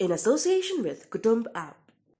in association with Kutumb app.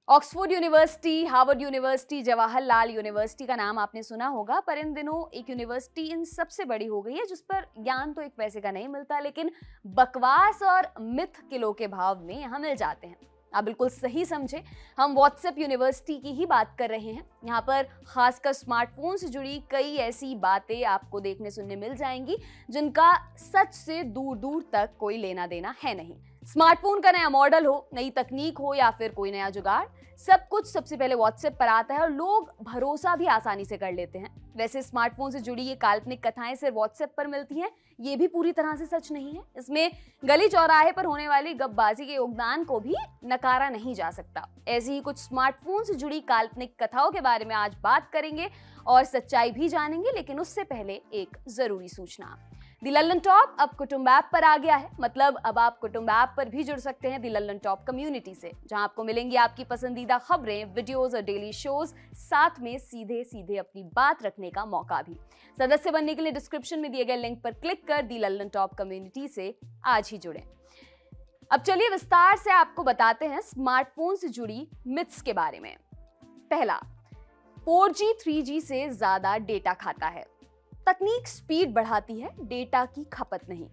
Oxford University Harvard University Jawaharlal university का नाम आपने सुना होगा, पर इन दिनों एक यूनिवर्सिटी इन सबसे बड़ी हो गई है, जिस पर ज्ञान तो एक पैसे का नहीं मिलता, लेकिन बकवास और मिथ किलो के भाव में यहाँ मिल जाते हैं। आप बिल्कुल सही समझे, हम व्हाट्सएप यूनिवर्सिटी की ही बात कर रहे हैं। यहाँ पर खासकर स्मार्टफ़ोन से जुड़ी कई ऐसी बातें आपको देखने सुनने मिल जाएँगी, जिनका सच से दूर दूर तक कोई लेना देना है नहीं। स्मार्टफ़ोन का नया मॉडल हो, नई तकनीक हो या फिर कोई नया जुगाड़, सब कुछ सबसे पहले व्हाट्सएप पर आता है और लोग भरोसा भी आसानी से कर लेते हैं। वैसे स्मार्टफ़ोन से जुड़ी ये काल्पनिक कथाएँ सिर्फ़ व्हाट्सएप पर मिलती हैं, ये भी पूरी तरह से सच नहीं है। इसमें गली चौराहे पर होने वाली गपबाजी के योगदान को भी नकारा नहीं जा सकता। ऐसी ही कुछ स्मार्टफ़ोन से जुड़ी काल्पनिक कथाओं के बारे में आज बात करेंगे और सच्चाई भी जानेंगे, लेकिन उससे पहले एक ज़रूरी सूचना। दी लल्लन टॉप अब कुटुंब ऐप पर आ गया है। मतलब अब आप कुटुंब ऐप पर भी जुड़ सकते हैं दी लल्लन टॉप कम्युनिटी से, जहाँ आपको मिलेंगी आपकी पसंदीदा खबरें, वीडियोस और डेली शोज़, साथ में सीधे सीधे अपनी बात रखने का मौका भी। सदस्य बनने के लिए डिस्क्रिप्शन में दिए गए लिंक पर क्लिक कर दी लल्लन टॉप कम्युनिटी से आज ही जुड़े। अब चलिए विस्तार से आपको बताते हैं स्मार्टफ़ोन से जुड़ी मिथ्स के बारे में। पहला 4G 3G से ज़्यादा डेटा खाता है। तकनीक स्पीड बढ़ाती है, डेटा की खपत नहीं।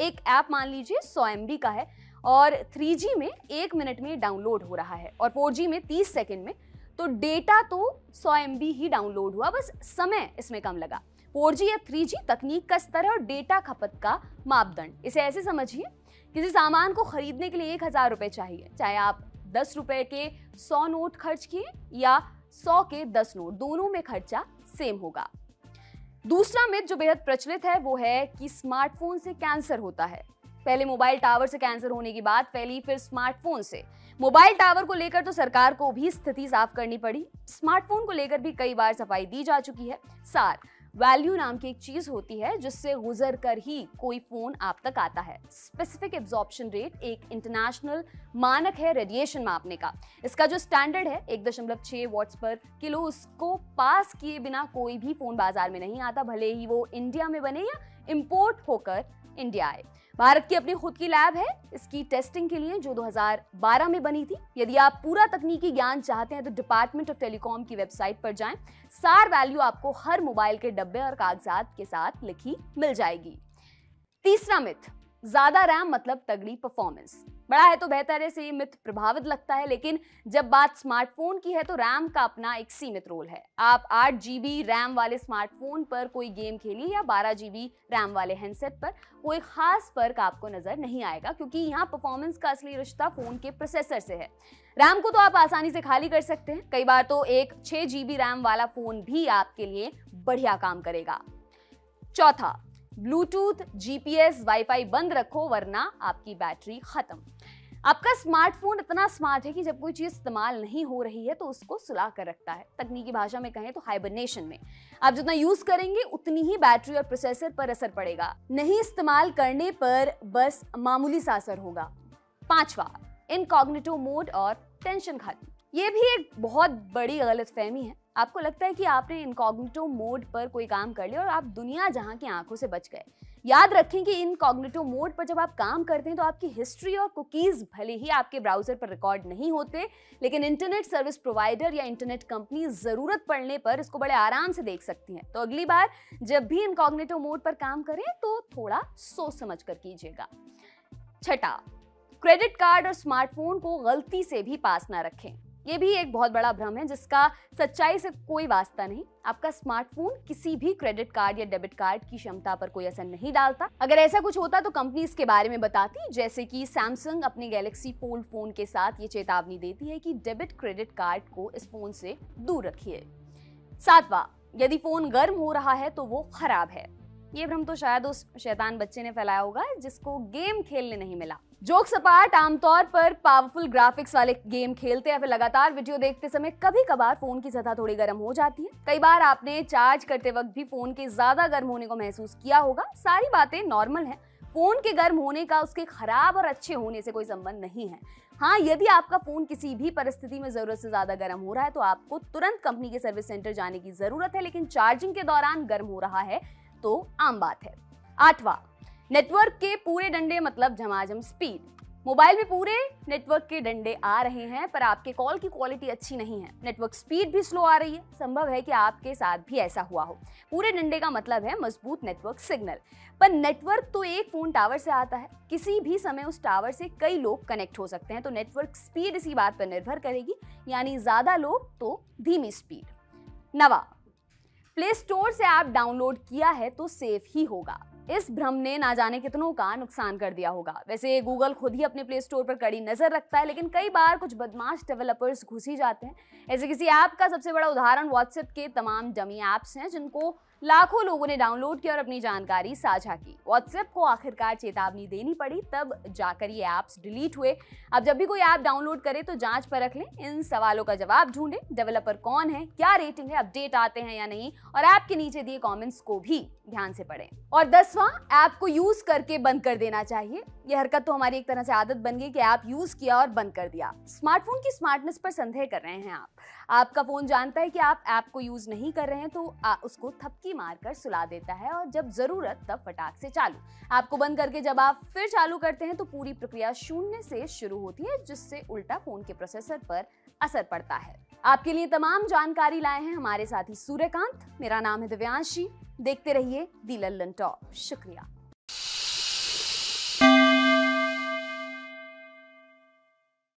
एक ऐप मान लीजिए 100 एमबी का है और 3G में एक मिनट में डाउनलोड हो रहा है और 4G में 30 सेकंड में तो डेटा तो 100 एमबी ही डाउनलोड हुआ, बस समय इसमें कम लगा। 4G या 3G तकनीक का स्तर है और डेटा खपत का मापदंड। इसे ऐसे समझिए, किसी सामान को खरीदने के लिए एक हज़ार रुपए चाहिए, चाहे आप दस रुपये के सौ नोट खर्च किए या सौ के दस नोट, दोनों में खर्चा सेम होगा। दूसरा मिथ जो बेहद प्रचलित है, वो है कि स्मार्टफ़ोन से कैंसर होता है। पहले मोबाइल टावर से कैंसर होने की बात फैली, फिर स्मार्टफ़ोन से। मोबाइल टावर को लेकर तो सरकार को भी स्थिति साफ़ करनी पड़ी। स्मार्टफ़ोन को लेकर भी कई बार सफ़ाई दी जा चुकी है। सार वैल्यू नाम की एक चीज़ होती है जिससे गुजर कर ही कोई फ़ोन आप तक आता है। स्पेसिफिक एब्जॉर्प्शन रेट एक इंटरनेशनल मानक है रेडिएशन मापने का। इसका जो स्टैंडर्ड है, एक दशमलव छह वॉट्स पर किलो, उसको पास किए बिना कोई भी फ़ोन बाज़ार में नहीं आता, भले ही वो इंडिया में बने या इम्पोर्ट होकर इंडिया आए। भारत की अपनी खुद की लैब है। इसकी टेस्टिंग के लिए जो 2012 में बनी थी। यदि आप पूरा तकनीकी ज्ञान चाहते हैं तो डिपार्टमेंट ऑफ़ टेलीकॉम की वेबसाइट पर जाएँ। सार वैल्यू आपको हर मोबाइल के डब्बे और कागजात के साथ लिखी मिल जाएगी। तीसरा मिथ ज़्यादा रैम मतलब तगड़ी परफॉर्मेंस बड़ा है तो बेहतर है से ये मिथ प्रभावित लगता है, लेकिन जब बात स्मार्टफ़ोन की है तो रैम का अपना एक सीमित रोल है। आप आठ जीबी रैम वाले स्मार्टफ़ोन पर कोई गेम खेलिए या बारह जीबी रैम वाले हैंडसेट पर, कोई खास फ़र्क आपको नज़र नहीं आएगा, क्योंकि यहाँ परफॉर्मेंस का असली रिश्ता फ़ोन के प्रोसेसर से है। रैम को तो आप आसानी से खाली कर सकते हैं। कई बार तो एक छह रैम वाला फ़ोन भी आपके लिए बढ़िया काम करेगा। चौथा ब्लूटूथ जीपीएस वाईफाई बंद रखो, वरना आपकी बैटरी खत्म। आपका स्मार्टफ़ोन इतना स्मार्ट है कि जब कोई चीज़ इस्तेमाल नहीं हो रही है तो उसको सुला कर रखता है। तकनीकी भाषा में कहें तो हाइबरनेशन में। आप जितना यूज़ करेंगे, उतनी ही बैटरी और प्रोसेसर पर असर पड़ेगा। नहीं इस्तेमाल करने पर बस मामूली सा असर होगा। पांचवा इनकॉग्निटो मोड और टेंशन खत्म। ये भी एक बहुत बड़ी गलत फहमी है। आपको लगता है कि आपने इनकॉग्निटो मोड पर कोई काम कर लिया और आप दुनिया जहाँ की आँखों से बच गए। याद रखें कि इनकॉग्निटो मोड पर जब आप काम करते हैं तो आपकी हिस्ट्री और कुकीज भले ही आपके ब्राउज़र पर रिकॉर्ड नहीं होते, लेकिन इंटरनेट सर्विस प्रोवाइडर या इंटरनेट कंपनी ज़रूरत पड़ने पर इसको बड़े आराम से देख सकती हैं। तो अगली बार जब भी इनकॉग्निटो मोड पर काम करें तो थोड़ा सोच समझ कर कीजिएगा। छठा क्रेडिट कार्ड और स्मार्टफ़ोन को गलती से भी पास ना रखें। ये भी एक बहुत बड़ा भ्रम है जिसका सच्चाई से कोई वास्ता नहीं। आपका स्मार्टफ़ोन किसी भी क्रेडिट कार्ड या डेबिट कार्ड की क्षमता पर कोई असर नहीं डालता। अगर ऐसा कुछ होता तो कंपनी इसके बारे में बताती, जैसे कि सैमसंग अपने गैलेक्सी फोल्ड फ़ोन के साथ ये चेतावनी देती है कि डेबिट क्रेडिट कार्ड को इस फ़ोन से दूर रखिए। सातवा, यदि फ़ोन गर्म हो रहा है तो वो खराब है। ये भ्रम तो शायद उस शैतान बच्चे ने फैलाया होगा जिसको गेम खेलने नहीं मिला। जोक सपाट आमतौर पर पावरफुल ग्राफिक्स वाले गेम खेलते हैं, फिर लगातार वीडियो देखते समय कभी कभार फ़ोन की सतह थोड़ी गर्म हो जाती है। कई बार आपने चार्ज करते वक्त भी फ़ोन के ज़्यादा गर्म होने को महसूस किया होगा। सारी बातें नॉर्मल हैं। फ़ोन के गर्म होने का उसके खराब और अच्छे होने से कोई संबंध नहीं है। हाँ यदि आपका फ़ोन किसी भी परिस्थिति में ज़रूरत से ज़्यादा गर्म हो रहा है तो आपको तुरंत कंपनी के सर्विस सेंटर जाने की ज़रूरत है, लेकिन चार्जिंग के दौरान गर्म हो रहा है तो आम बात है। आठवां नेटवर्क के पूरे डंडे मतलब झमाझम स्पीड मोबाइल में पूरे नेटवर्क के डंडे आ रहे हैं, पर आपके कॉल की क्वालिटी अच्छी नहीं है। नेटवर्क स्पीड भी स्लो आ रही है। संभव है कि आपके साथ भी ऐसा हुआ हो। पूरे डंडे का मतलब है मज़बूत नेटवर्क सिग्नल पर नेटवर्क तो एक फ़ोन टावर से आता है। किसी भी समय उस टावर से कई लोग कनेक्ट हो सकते हैं तो नेटवर्क स्पीड इसी बात पर निर्भर करेगी। यानी ज़्यादा लोग तो धीमी स्पीड नवा। प्ले स्टोर से ऐप डाउनलोड किया है तो सेफ़ ही होगा। इस भ्रम ने ना जाने कितनों का नुकसान कर दिया होगा। वैसे गूगल खुद ही अपने प्ले स्टोर पर कड़ी नज़र रखता है, लेकिन कई बार कुछ बदमाश डेवलपर्स घुस ही जाते हैं। ऐसे किसी ऐप का सबसे बड़ा उदाहरण व्हाट्सएप के तमाम डमी ऐप्स हैं, जिनको लाखों लोगों ने डाउनलोड किया और अपनी जानकारी साझा की। व्हाट्सएप को आखिरकार चेतावनी देनी पड़ी, तब जाकर ये ऐप्स डिलीट हुए। अब जब भी कोई ऐप डाउनलोड करे तो जाँच परख लें, इन सवालों का जवाब ढूंढे डेवलपर कौन है, क्या रेटिंग है अपडेट आते हैं या नहीं, और ऐप के नीचे दिए कॉमेंट्स को भी ध्यान से पढ़ें। और दसवां ऐप को यूज़ करके बंद कर देना चाहिए। यह हरकत तो हमारी एक तरह से आदत बन गई कि ऐप यूज़ किया और बंद कर दिया। स्मार्टफ़ोन की स्मार्टनेस पर संदेह कर रहे हैं आप। आपका फ़ोन जानता है कि आप ऐप को यूज़ नहीं कर रहे हैं तो उसको थपकी मारकर सुला देता है और जब ज़रूरत तब फटाक से चालू। आपको बंद करके जब आप फिर चालू करते हैं तो पूरी प्रक्रिया शून्य से शुरू होती है, जिससे उल्टा फ़ोन के प्रोसेसर पर असर पड़ता है। आपके लिए तमाम जानकारी लाए हैं हमारे साथी सूर्यकांत। मेरा नाम है दिव्यांशी। देखते रहिए दी लल्लन टॉप। शुक्रिया।